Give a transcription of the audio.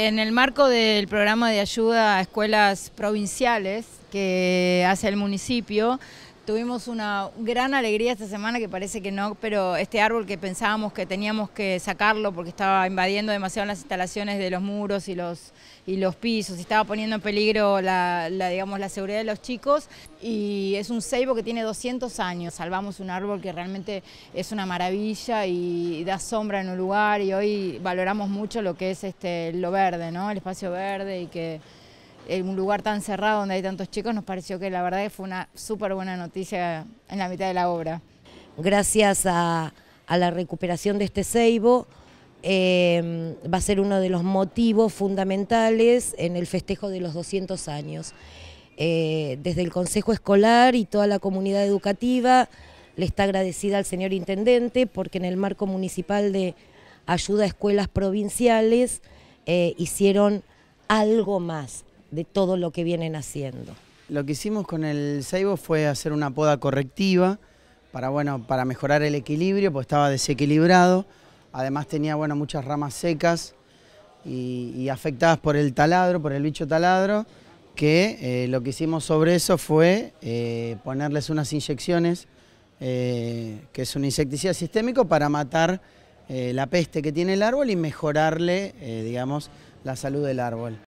En el marco del programa de ayuda a escuelas provinciales que hace el municipio, Tuvimos una gran alegría esta semana, que parece que no, pero este árbol que pensábamos que teníamos que sacarlo porque estaba invadiendo demasiado las instalaciones de los muros y los, y los pisos, y estaba poniendo en peligro la, digamos, la seguridad de los chicos. Y es un ceibo que tiene 200 años. Salvamos un árbol que realmente es una maravilla y da sombra en un lugar y hoy valoramos mucho lo que es este, lo verde, ¿no? el espacio verde y que en un lugar tan cerrado donde hay tantos chicos, nos pareció que la verdad fue una súper buena noticia en la mitad de la obra. Gracias a, la recuperación de este ceibo, eh, va a ser uno de los motivos fundamentales en el festejo de los 200 años. Eh, desde el Consejo Escolar y toda la comunidad educativa le está agradecida al señor Intendente porque en el marco municipal de ayuda a escuelas provinciales eh, hicieron algo más, de todo lo que vienen haciendo. Lo que hicimos con el ceibo fue hacer una poda correctiva para, bueno, para mejorar el equilibrio, porque estaba desequilibrado. Además tenía bueno, muchas ramas secas y, afectadas por el taladro, por el bicho taladro, que eh, lo que hicimos sobre eso fue eh, ponerles unas inyecciones, eh, que es un insecticida sistémico, para matar la peste que tiene el árbol y mejorarle, digamos, la salud del árbol.